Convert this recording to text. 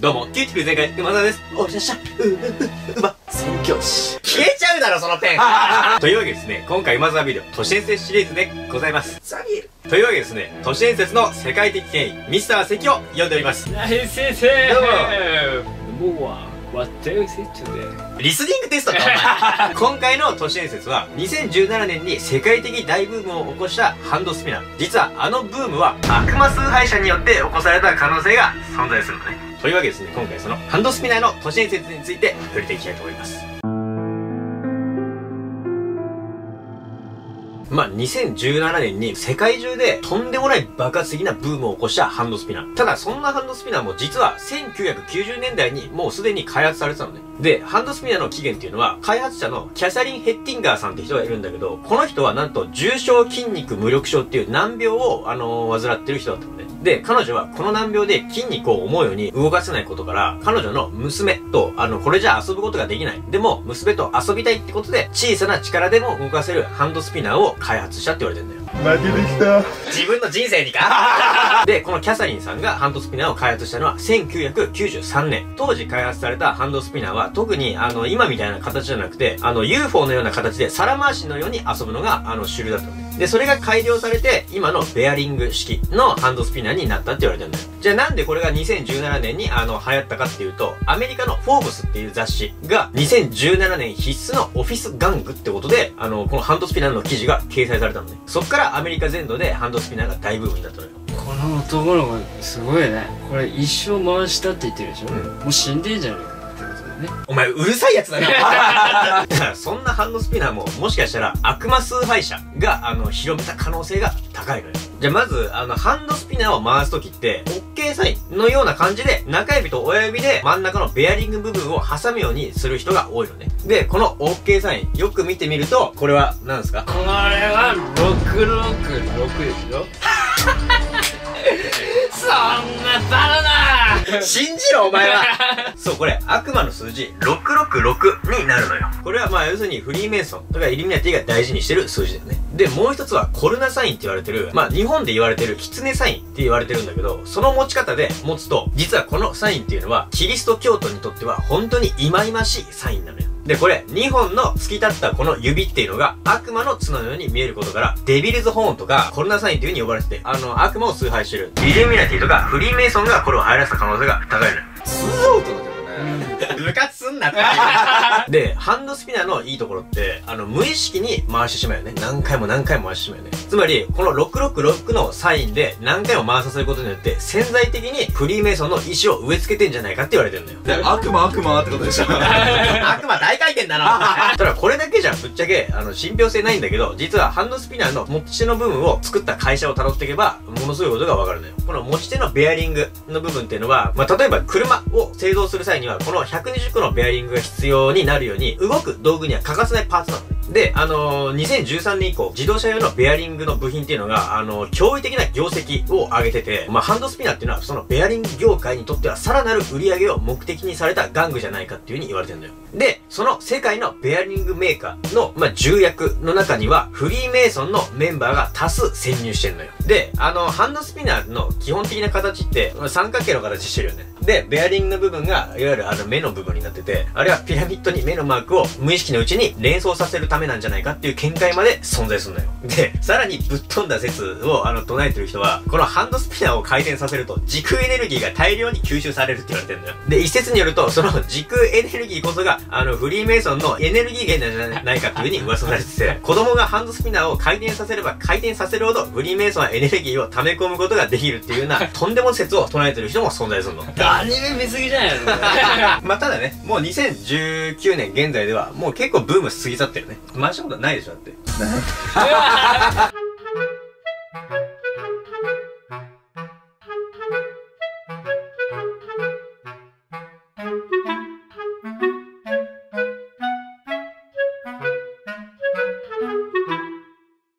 どうも、キューティクル全開、馬沢です。おしゃしゃ、う、う、う、馬、宣教師。消えちゃうだろ、そのペン というわけですね、今回馬沢ビデオ、都市伝説シリーズでございます。ザビエル。というわけですね、都市伝説の世界的権威、ミスター関を呼んでおります。先生どうも。もうは。リスニングテストか 今回の都市伝説は2017年に世界的大ブームを起こしたハンドスピナー実はあのブームは悪魔崇拝者によって起こされた可能性が存在するのねというわけですね、今回そのハンドスピナーの都市伝説について触れていきたいと思います。まあ、2017年に世界中でとんでもない爆発的なブームを起こしたハンドスピナー。ただ、そんなハンドスピナーも実は1990年代にもうすでに開発されてたのね。で、ハンドスピナーの起源っていうのは、開発者のキャサリン・ヘッティンガーさんって人がいるんだけど、この人はなんと重症筋肉無力症っていう難病を、あのー、患ってる人だった。で、彼女はこの難病で筋肉を思うように動かせないことから、彼女の娘と、あの、これじゃ遊ぶことができない。でも、娘と遊びたいってことで、小さな力でも動かせるハンドスピナーを開発したって言われてんだよ。負けてきた。自分の人生にか？で、このキャサリンさんがハンドスピナーを開発したのは1993年。当時開発されたハンドスピナーは特にあの今みたいな形じゃなくて、あの UFO のような形で皿回しのように遊ぶのがあの主流だったのね。で、それが改良されて、今のベアリング式のハンドスピナーになったって言われてるんだよ。じゃあなんでこれが2017年にあの流行ったかっていうと、アメリカのフォーブスっていう雑誌が2017年必須のオフィス玩具ってことで、あの、このハンドスピナーの記事が掲載されたのね。そっからアメリカ全土でハンドスピナーが大ブームだったのよ。この男の子すごいね。これ一生回したって言ってるでしょ、うん、もう死んでんじゃねえか。ねお前うるさいやつだな。そんなハンドスピナーももしかしたら悪魔崇拝者があの広めた可能性が高いのよ。じゃあまずあのハンドスピナーを回す時って OK サインのような感じで中指と親指で真ん中のベアリング部分を挟むようにする人が多いのね。でこの OK サインよく見てみるとこれは何ですか？これは666ですよ 信じろお前は。そうこれ悪魔の数字666になるのよ。これはまあ要するにフリーメイソンとかイルミナティが大事にしてる数字だよね。でもう一つはコルナサインって言われてるまあ日本で言われてる狐サインって言われてるんだけどその持ち方で持つと実はこのサインっていうのはキリスト教徒にとっては本当に忌々しいサインなのよで、これ、2本の突き立ったこの指っていうのが、悪魔の角のように見えることから、デビルズホーンとか、コロナサインっていう風に呼ばれてて、あの、悪魔を崇拝してる、イルミナティとか、フリーメイソンがこれを流行らせた可能性が高いのよ。なって。で、ハンドスピナーのいいところって、あの、無意識に回してしまうよね。何回も何回も回してしまうよね。つまり、この666のサインで何回も回させることによって、潜在的にフリーメイソンの意思を植え付けてんじゃないかって言われてるんだよ。で、悪魔悪魔ってことでしょ 悪魔大回転だな。ただこれだけじゃぶっちゃけ、あの、信憑性ないんだけど、実はハンドスピナーの持ち手の部分を作った会社を辿っていけば、ものすごいことがわかるのよ。この持ち手のベアリングの部分っていうのは、まあ、例えば車を製造する際には、この120個のベアリングが必要になるように、動く道具には欠かせないパーツなのね。で、あのー、2013年以降、自動車用のベアリングの部品っていうのが、あのー、驚異的な業績を上げてて、まあ、ハンドスピナーっていうのは、そのベアリング業界にとっては、さらなる売り上げを目的にされた玩具じゃないかっていう風に言われてるんだよ。で、その世界のベアリングメーカーの、まあ、重役の中には、フリーメイソンのメンバーが多数潜入してんのよ。で、あの、ハンドスピナーの基本的な形って、三角形の形してるよね。で、ベアリングの部分が、いわゆるあの目の部分になってて、あれはピラミッドに目のマークを無意識のうちに連想させるためなんじゃないかっていう見解まで存在するのよ。で、さらにぶっ飛んだ説をあの唱えてる人は、このハンドスピナーを回転させると時空エネルギーが大量に吸収されるって言われてるんだよ。で、一説によると、その時空エネルギーこそが、あの、フリーメイソンのエネルギー源なんじゃないかっていう風に噂されてて、子供がハンドスピナーを回転させれば回転させるほど、フリーメイソンはエネルギーを溜め込むことができるっていうような、とんでも説を唱えてる人も存在するの。アニメ見すぎじゃないの？まあただね、もう2019年現在では、もう結構ブーム過ぎ去ってるね。回したことないでしょ、だって。